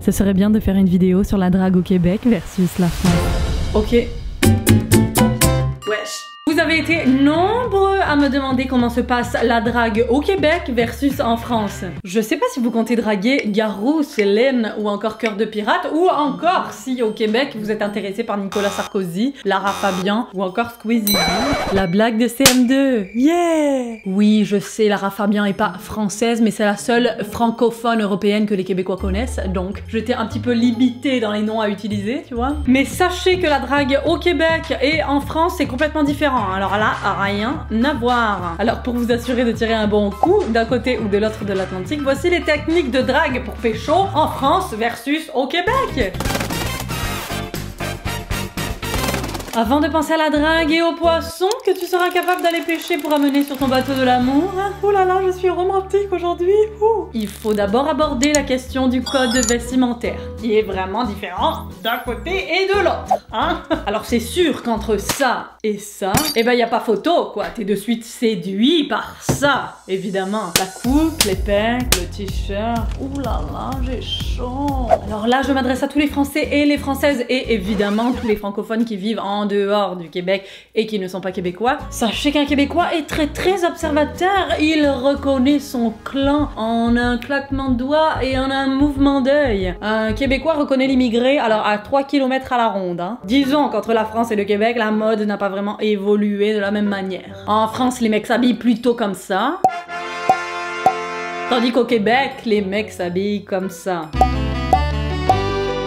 Ce serait bien de faire une vidéo sur la drague au Québec versus la France. Ok. Vous avez été nombreux à me demander comment se passe la drague au Québec versus en France. Je sais pas si vous comptez draguer Garou, Célène ou encore Cœur de Pirate, ou encore si au Québec vous êtes intéressé par Nicolas Sarkozy, Lara Fabian ou encore Squeezie. La blague de CM2, yeah Oui, je sais, Lara Fabian est pas française, mais c'est la seule francophone européenne que les Québécois connaissent, donc j'étais un petit peu limitée dans les noms à utiliser, tu vois. Mais sachez que la drague au Québec et en France c'est complètement différent. Alors là, rien à voir. Alors pour vous assurer de tirer un bon coup d'un côté ou de l'autre de l'Atlantique, voici les techniques de drague pour pécho en France versus au Québec. Avant de penser à la drague et aux poissons que tu seras capable d'aller pêcher pour amener sur ton bateau de l'amour, oh là là, je suis romantique aujourd'hui. Il faut d'abord aborder la question du code vestimentaire, qui est vraiment différent d'un côté et de l'autre. Hein Alors c'est sûr qu'entre ça et ça, eh ben y a pas photo quoi. T'es de suite séduit par ça, évidemment. La coupe, les pecs, le t-shirt. Ouh là là, j'ai chaud. Alors là, je m'adresse à tous les Français et les Françaises et évidemment tous les francophones qui vivent en dehors du Québec et qui ne sont pas québécois. Sachez qu'un Québécois est très très observateur. Il reconnaît son clan en un claquement de doigts et en un mouvement d'œil. Un Québécois reconnaît l'immigré alors à 3 km à la ronde. Hein. Disons qu'entre la France et le Québec, la mode n'a pas vraiment évolué de la même manière. En France, les mecs s'habillent plutôt comme ça. Tandis qu'au Québec, les mecs s'habillent comme ça.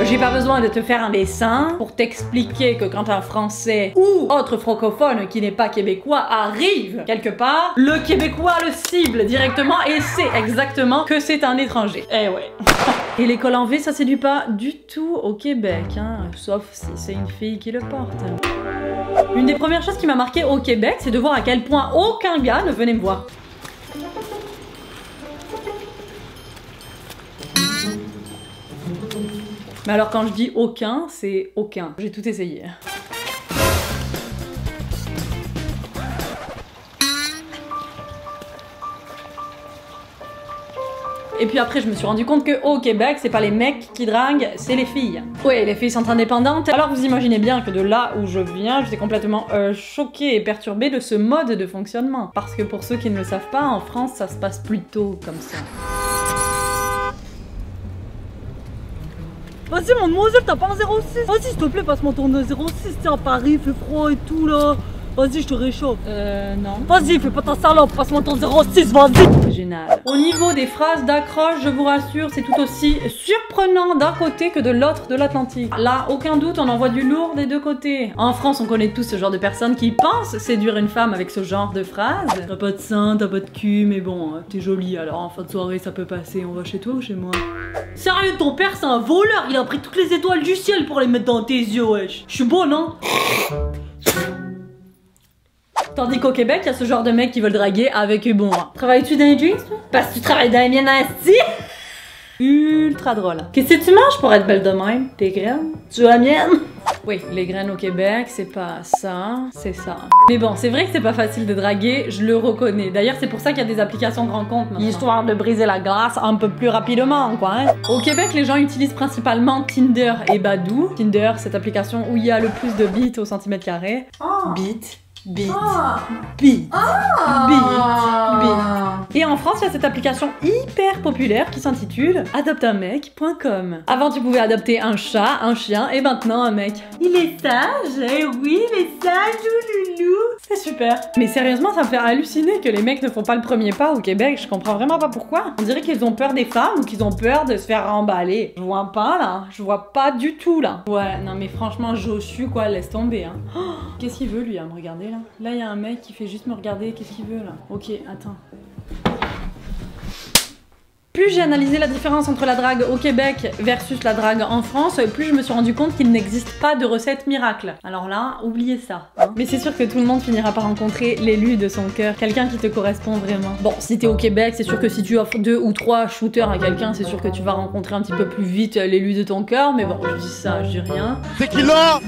J'ai pas besoin de te faire un dessin pour t'expliquer que quand un Français ou autre francophone qui n'est pas québécois arrive quelque part, le Québécois le cible directement et sait exactement que c'est un étranger. Eh ouais. et l'école en V, ça séduit pas du tout au Québec, hein, sauf si c'est une fille qui le porte. Une des premières choses qui m'a marqué au Québec, c'est de voir à quel point aucun gars ne venait me voir. Mais alors quand je dis aucun, c'est aucun. J'ai tout essayé. Et puis après, je me suis rendu compte que au Québec, c'est pas les mecs qui draguent, c'est les filles. Ouais, les filles sont indépendantes. Alors vous imaginez bien que de là où je viens, j'étais complètement euh, choquée et perturbée de ce mode de fonctionnement. Parce que pour ceux qui ne le savent pas, en France, ça se passe plutôt comme ça. Vas-y, mon demoiselle, t'as pas un 06 Vas-y, s'il te plaît, passe-moi ton 06. Tiens, à Paris, fait froid et tout là. Vas-y, je te réchauffe. Euh, non. Vas-y, fais pas ta salope, passe-moi ton 06, vas-y. Au niveau des phrases d'accroche, je vous rassure, c'est tout aussi surprenant d'un côté que de l'autre de l'Atlantique. Là, aucun doute, on envoie du lourd des deux côtés. En France, on connaît tous ce genre de personnes qui pensent séduire une femme avec ce genre de phrases. T'as pas de sein, t'as pas de cul, mais bon, hein, t'es jolie, alors en fin de soirée, ça peut passer. On va chez toi ou chez moi? Sérieux, ton père, c'est un voleur. Il a pris toutes les étoiles du ciel pour les mettre dans tes yeux, wesh. Je suis bon, non? Tandis qu'au Québec, il y a ce genre de mecs qui veulent draguer avec eux bon. Travailles-tu dans les jeans, toi? Parce que tu travailles dans les miennes nasty Ultra drôle. Qu'est-ce que tu manges pour être belle de même? Tes graines? Tu veux la mienne Oui, les graines au Québec, c'est pas ça, c'est ça. Mais bon, c'est vrai que c'est pas facile de draguer, je le reconnais. D'ailleurs, c'est pour ça qu'il y a des applications de rencontres maintenant. Histoire de briser la glace un peu plus rapidement, quoi. Hein. Au Québec, les gens utilisent principalement Tinder et Badoo. Tinder, cette application où il y a le plus de bits au centimètre carré. Bits Beat. Ah. Beat. Ah. Beat. Beat. Et en France, il y a cette application hyper populaire qui s'intitule adopteunmec.com. Avant, tu pouvais adopter un chat, un chien et maintenant un mec. Il est sage Eh oui, il est sage, loulou C'est super. Mais sérieusement, ça me fait halluciner que les mecs ne font pas le premier pas au Québec. Je comprends vraiment pas pourquoi. On dirait qu'ils ont peur des femmes ou qu'ils ont peur de se faire remballer. Je vois pas là. Je vois pas du tout là. Ouais, non mais franchement, Josu quoi, laisse tomber. Hein. Oh, Qu'est-ce qu'il veut lui à me regarder là il y a un mec qui fait juste me regarder. Qu'est-ce qu'il veut là Ok, attends. Plus j'ai analysé la différence entre la drague au Québec versus la drague en France, plus je me suis rendu compte qu'il n'existe pas de recette miracle. Alors là, oubliez ça. hein. Mais c'est sûr que tout le monde finira par rencontrer l'élu de son cœur, quelqu'un qui te correspond vraiment. Bon, si t'es au Québec, c'est sûr que si tu offres deux ou trois shooters à quelqu'un, c'est sûr que tu vas rencontrer un petit peu plus vite l'élu de ton cœur. Mais bon, je dis ça, je dis rien.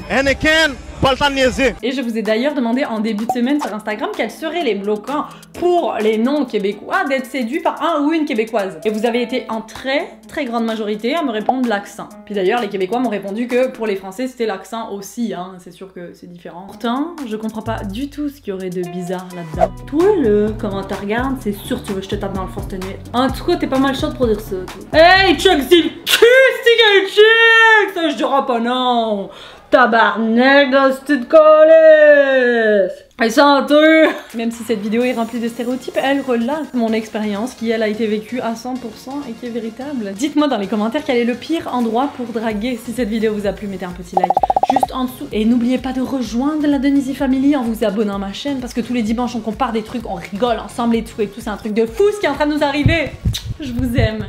Anakin, pas le. Et je vous ai d'ailleurs demandé en début de semaine sur Instagram quels seraient les bloquants pour les non-québécois d'être séduits par un ou une québécoise. Et vous avez été en très très grande majorité à me répondre l'accent. Puis d'ailleurs, les québécois m'ont répondu que pour les français, c'était l'accent aussi, hein. c'est sûr que c'est différent. Pourtant, je comprends pas du tout ce qu'il y aurait de bizarre là-dedans. Toi, le, comment tu regardes, c'est sûr tu veux que je te tape dans le fond cette nuit. En tout cas, t'es pas mal chaude pour dire ça. toi. Hey, Chuck, c'est le cul, c'est je dirais pas non! Tabarnak, colisse! Et! Même si cette vidéo est remplie de stéréotypes, elle relate mon expérience qui, elle, a été vécue à 100% et qui est véritable. Dites-moi dans les commentaires quel est le pire endroit pour draguer. Si cette vidéo vous a plu, mettez un petit like juste en dessous. Et n'oubliez pas de rejoindre la Denizy Family en vous abonnant à ma chaîne parce que tous les dimanches on compare des trucs, on rigole ensemble et tout et tout. C'est un truc de fou ce qui est en train de nous arriver. Je vous aime.